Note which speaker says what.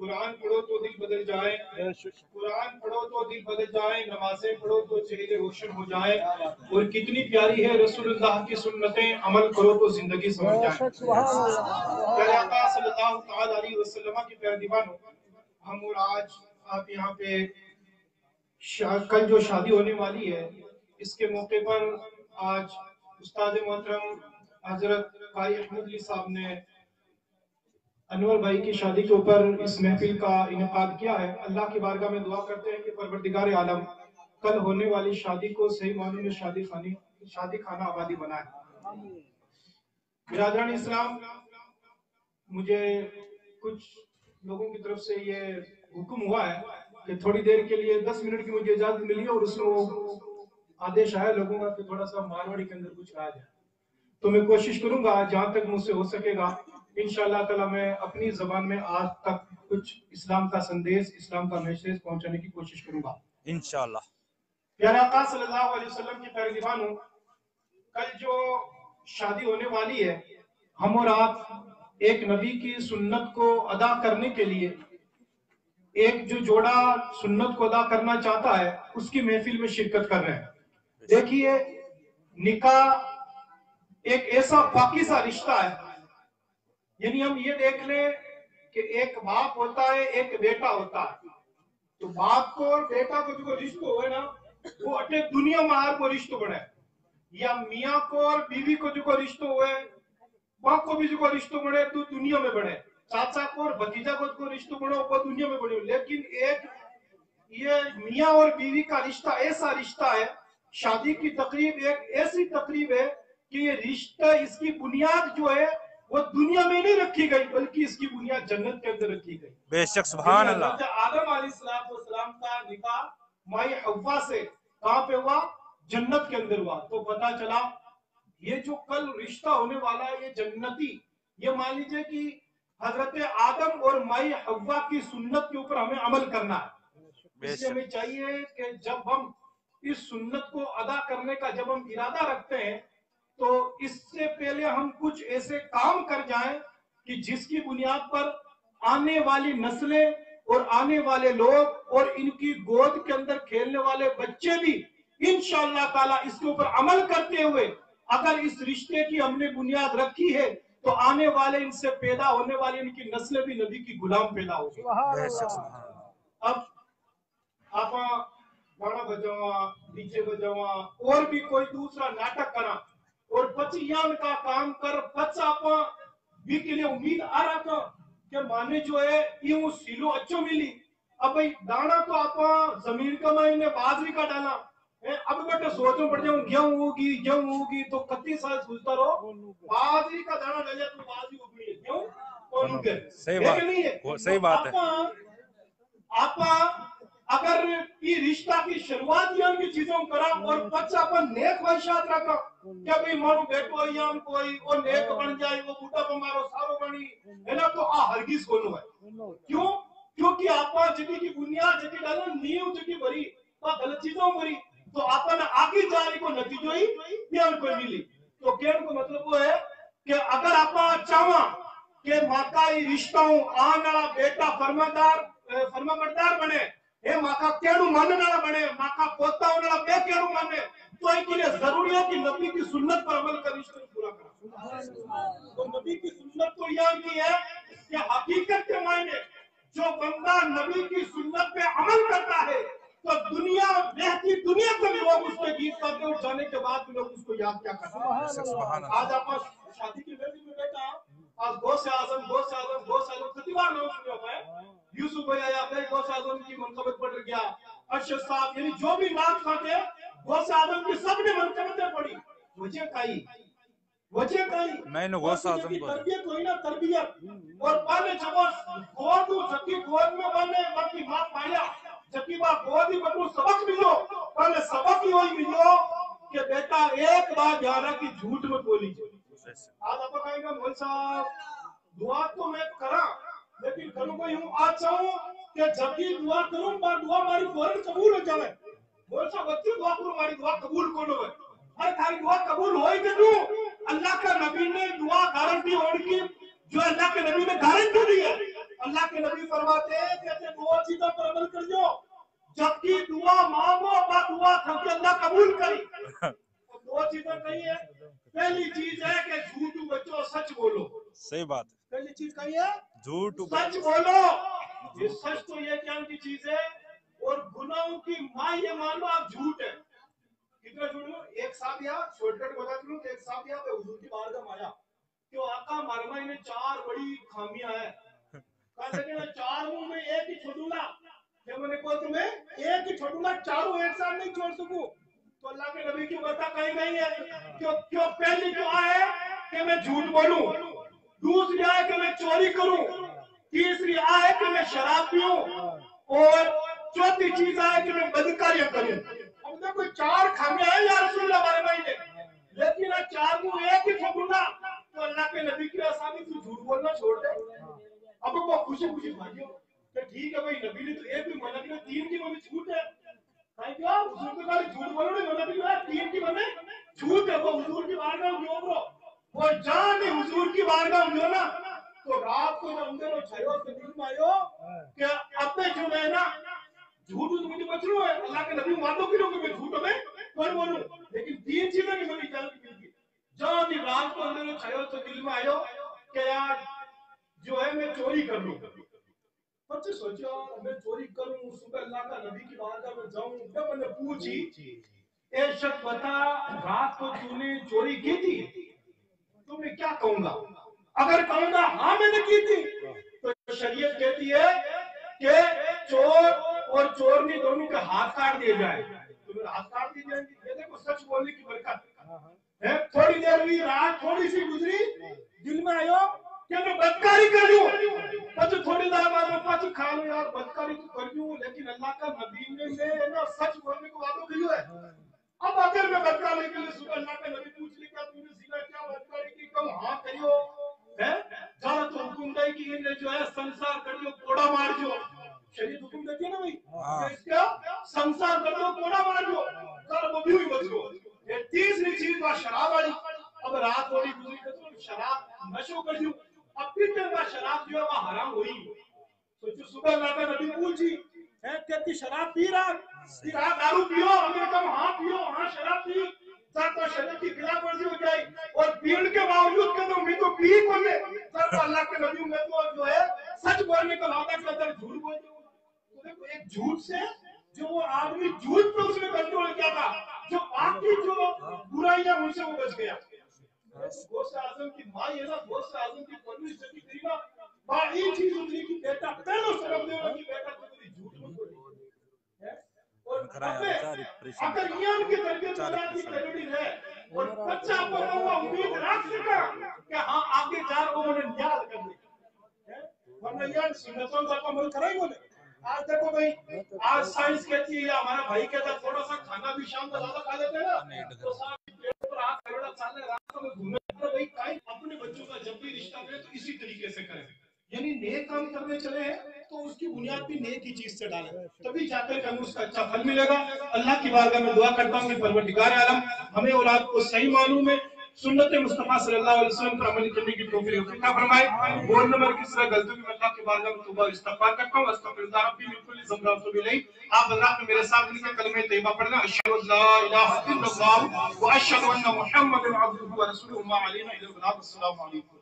Speaker 1: कुरान पढ़ो तो दिल बदल जाए। कुरान पढ़ो तो दिल बदल जाए नमाजें पढ़ो तो चेहरे रोशन हो जाए। और कितनी प्यारी है रसूलुल्लाह की सुन्नतें अमल करो तो ज़िंदगी समझ जाए। सल्लल्लाहु की हम और आज आप यहाँ पे कल जो शादी होने वाली है इसके मौके पर आज उस्ताद मोहतरम हज़रत कारी अहमद साहब ने अनवर भाई की शादी के ऊपर इस महफिल का इनका किया है। अल्लाह की बारगाह में दुआ करते हैं कि परवरदिगार आलम कल होने वाली शादी को सही मानों में शादी खानी, शादी खाना आबादी बनाए। बिरादरान इस्लाम, मुझे कुछ लोगों की तरफ़ से ये हुक्म हुआ है कि थोड़ी देर के लिए, दस मिनट की मुझे इजाज़त मिली है और उसमें वो आदेश आया लोगों का कि थोड़ा सा मारवाड़ी के अंदर कुछ कहा जाए। तो मैं कोशिश करूँगा जहाँ तक मुझसे हो सकेगा इंशाल्लाह ताला मैं अपनी जबान में आज तक कुछ इस्लाम का संदेश इस्लाम का मैसेज पहुँचाने की कोशिश करूँगा। वसल्लम की प्यारे दीवानों कल जो शादी होने वाली है हम और आप एक नबी की सुन्नत को अदा करने के लिए एक जो जोड़ा सुन्नत को अदा करना चाहता है उसकी महफिल में शिरकत कर रहे हैं। देखिए निकाह एक ऐसा बाकी सा रिश्ता है। यानी हम ये देख लें कि एक बाप होता है, एक बेटा होता है। तो बाप को और बेटा को जो रिश्तो हुए ना, वो अटे दुनिया में हार को रिश्तो बने या मियाँ को और बीवी को जो रिश्तो हुए बाप को भी जो रिश्तो बने तो दुनिया में बने। चाचा को और भतीजा को जो रिश्तो बने वो दुनिया में बने। लेकिन एक ये मियाँ और बीवी का रिश्ता ऐसा रिश्ता है, शादी की तकरीब एक ऐसी तकरीब है कि ये रिश्ता इसकी बुनियाद जो है वो दुनिया में नहीं रखी गई बल्कि इसकी बुनियाद जन्नत के अंदर रखी गई।
Speaker 2: बेशक सुभान अल्लाह
Speaker 1: आदम अलैहिस्सलाम का निकाह माई हव्वा से कहाँ पे हुआ? जन्नत के अंदर हुआ। तो पता चला ये जो कल रिश्ता होने वाला है ये जन्नती ये मान लीजिए कि हज़रत आदम और माई हव्वा की सुन्नत के ऊपर हमें अमल करना है। इसलिए हमें चाहिए कि जब हम इस सुन्नत को अदा करने का जब हम इरादा रखते हैं तो इससे पहले हम कुछ ऐसे काम कर जाएँ कि जिसकी बुनियाद पर आने वाली नस्लें और आने वाले लोग और इनकी गोद के अंदर खेलने वाले बच्चे भी इंशाअल्लाह ताला इसके ऊपर अमल करते हुए अगर इस रिश्ते की हमने बुनियाद रखी है तो आने वाले इनसे पैदा होने वाली इनकी नस्लें भी नबी की गुलाम पैदा होगी
Speaker 2: बेशक
Speaker 1: अब आप गाना बजावा डीजे बजावा और भी कोई दूसरा नाटक करा बचियान का काम कर बच आप भी के लिए उम्मीद आ रहा था कि माने जो है यूँ सिलो अच्छो मिली। अब भाई दाना तो आप ज़मीन का मायने बाजरी का डाला। अब बेटे सोचो पड़ जाऊँ गेहूँ होगी गेहूँ होगी तो कत्ती साल सोचता रहो बाजरी का दाना डाले तो बाजरी उगनी है। क्यों? कौन उगे?
Speaker 2: सही बात-
Speaker 1: है
Speaker 2: सही बात है।
Speaker 1: आप अगर ये रिश्ता की शुरुआत ही उनकी चीज़ों करा और बच्चा पर नेक वंशात रखा क्या भाई मारो बेटो या कोई वो नेक हाँ। बन जाए वो बूटा पर मारो सारो बनी है ना? तो आ हरगिज कोनो है। क्यों? क्योंकि आपा जगी की बुनियाद जगी डालो नींव जगी भरी तो गलत चीज़ों भरी तो आपा ने आगे जारी को नतीजो ही यान को मिली। तो कहने को मतलब वो है कि अगर आपा चावा के माता रिश्ताओं आना बेटा फर्मादार फर्मा बने એ માકા કેડું માનનાળા બને માકા પોતાઓનાળા બે કેડું માને तो इनके लिए जरूरी है कि नबी की सुन्नत पर अमल कर रिश्ते को पूरा करना तो नबी की सुन्नत तो यह की है कि हकीकत के मायने जो बंदा नबी की सुन्नत पे अमल करता है तो दुनिया रहती दुनिया को भी लोग उसके गीत करते और जाने के बाद भी लोग उसको याद क्या करते हैं
Speaker 2: बेशक सुभान अल्लाह
Speaker 1: आज आप शादी की वेदी में बैठा आज गौस आजम गौस आजम गौस आजम कितनी बार नाम सुने होता है यूसुफ भाई फिर गौस आज़म की मनकबत बढ़ गया। अरशद साहब यानी जो भी नाम खाते गौस आज़म की सबने मनकबतें पढ़ी। वजह काई? वजह
Speaker 2: गौस आज़म को-
Speaker 1: तरबियत हुई ना तरबियत। और पाले जब गोद जबकि गोद में बने बाकी माँ पाया जबकि गोद ही सबक मिलो पहले सबक ही वही मिलो कि बेटा एक बार जाना की झूठ मत बोली। आज आप कहेंगे मोल साहब दुआ तो मैं करा लेकिन करूँ को कि जब भी दुआ करूँ पर दुआ मारी फ़ौरन कबूल हो जावे। मोल साहब अच्छी दुआ करूँ मारी दुआ कबूल कौन होवे? हर थारी दुआ कबूल होई कि तू? अल्लाह का नबी ने दुआ गारंटी होने की जो अल्लाह के नबी ने गारंटी दी है। अल्लाह के नबी फरमाते हैं कहते दो चीज़ों पर अमल करियो। जबकि दुआ मांगो बा दुआ था कि अल्लाह कबूल करी। तो दो चीज़ें कही है पहली चीज़ है कि झूठ बच्चों सच बोलो।
Speaker 2: सही बात
Speaker 1: पहली चीज़ कही है
Speaker 2: झूठ
Speaker 1: सच बोलो। ये सच तो ये ज्ञान की चीज़ है, और गुनाहों की माँ ये मान लो आप झूठ है। कितना झूठ एक साथ शॉर्टकट बता एक साथ हुजूर की क्यों? आका चार बड़ी खामियाँ है। चार मुँह में एक ही मैंने तुम्हें एक ही चारों एक साथ नहीं छोड़ सकूँ? तो अल्लाह के नबी की बता कहीं नहीं है। क्यों? क्यों? पहली है कि मैं झूठ बोलूँ। दूसरी आय कि मैं चोरी करूँ। तीसरी आय कि मैं शराब पीऊं और चौथी चीज़ आए कि मैं बदकार्य करूँ अब देखो चार खामियाँ हैं यार रसूल हमारे भाई ने लेकिन चार मुँह एक ही ठोकूँगा तो अल्लाह के नबी की आसानी तू झूठ बोलना छोड़ दे। अब वो खुशी खुशी भाइयों कि ठीक है भाई, नबी ने तो एक भी मना किया तीन की मम्मी झूठ है। भाई के झूठ बोलो नहीं तीन की मम्मी झूठ है। वो हुजूर की बारगाह में ब्रो। वो जान हुजूर की बारगाह में ना। तो रात को अंदर और छयो के दिन में आयो कि अब मैं जो है ना झूठ तो मुझे बच लो है? अल्लाह के नबी मान लो कि लोग मैं झूठ में कौन बोलूँ लेकिन तीन चीज़ें नहीं मेरी जान की मिलती जब रात को अंदर और छयो तो दिल में आयो कि यार जो है मैं चोरी कर लूँ? बच्चे सोचो मैं चोरी करूँ सुबह अल्लाह का नबी की बारगाह में जाऊँ जब मैंने पूछी ए शख्स बता रात को तूने चोरी की थी? तो मैं क्या कहूँगा? अगर कहूँगा हाँ मैंने की थी तो शरीयत कहती है कि चोर और चोरनी दोनों के हाथ काट दिए जाए। तो मेरे हाथ काट दिए जाएँगे। देखो सच बोलने की बरकत। है? थोड़ी देर हुई, रात थोड़ी सी गुजरी, दिल में आयो कि मैं बदकारी कर लूँ। પછી थोड़ी देर बाद में पाछू खा लो यार, बदकारी तो कर लूँ लेकिन अल्लाह का नबी ने ने सच बोलने को वादा किया है अब अगर मैं बदकारी के लिए सुबह अल्लाह का नबी पूछ ले क्या तूने सीधा क्या बदकारी की? कम हाँ करियो। है? जरा तो हुकुम दे कि इन्हें जो है संसार करियो कोड़ा मार जो शरीर हुकुम देती है ना भाई?
Speaker 2: हाँ।
Speaker 1: इसका संसार करियो कोड़ा मार जो जरा भी हुई बच ये तीसरी चीज़ बात शराब वाली। अब रात थोड़ी गुजरी तो शराब नशो कर दूँ अब फिर जब शराब जो है वह हराम हुई। सोचो सुबह लाकर नबी पूछी है कहती शराब पी रहा? पी रहा दारू पियो हमने कहा हाँ पियो हाँ शराब पी। सर तो शरीर की खिलाफ वर्जी पी ही कौन सर अल्लाह के नबी में तो जो है, सच बोलने का वादा करता है झूठ बोल। तो देखो, एक झूठ से जो वो आदमी झूठ पे उसने कंट्रोल किया था, जो बाकी जो बुराइयाँ उनसे वो बच गया। गोश्त आज़म की माँ ये ना गोश्त आज़म की परवरिश जब करी ना माँ ये चीज़ होती कि बेटा, पहले शर्म दे कि बेटा, तू मेरी झूठ मत बोली है? और
Speaker 2: कराया
Speaker 1: अबे,
Speaker 2: बेचारी परेशान
Speaker 1: अगर ईमान की तरबियत
Speaker 2: बेचारी
Speaker 1: की ज़रूरी है और बच्चा पर उम्मीद रख सका कि हाँ आगे जा वो मैंने याद कर ले वरना यार सुन्नतों का अमल करा आज देखो भाई आज साइंस कहती है या हमारा भाई कहता थोड़ा सा खाना भी शाम को ज़्यादा खा लेते हैं ना। तो साहब पेट पर हाथ करोड़ा साल रात में घूमे तो भाई अपने बच्चों का जब भी रिश्ता करें तो इसी तरीके से करें। यानी नेक काम करने चले हैं। तो उसकी बुनियाद भी नेक ही चीज़ से डालें। तभी जाकर हमें उसका अच्छा फल मिलेगा। अल्लाह की बारगाह में दुआ करता हूँ कि परवरदिगार आलम, हमें औलाद को सही मालूम है। सुन्नत मुस्तफ़ा सल्लल्लाहु अलैहि वसल्लम पर अमल करने की तौफीक अता फरमाए। बोल नंबर किस तरह गलतियों की मैं अल्लाह की बारगाह में तौबा इस्तिगफार करता हूँ। अस्तगफिरुल्लाह रब्बी मिन कुल्ली ज़ंब व अतूबु आप हज़रात मेरे साथ मिलकर कलमे तैयबा पढ़ना। अशहदु ला इलाहा इल्लल्लाह व अशहदु अन्न मुहम्मदन अब्दुहु व रसूलुहु। मा अलैना इल्लल बलाग अस्सलामु अलैकुम।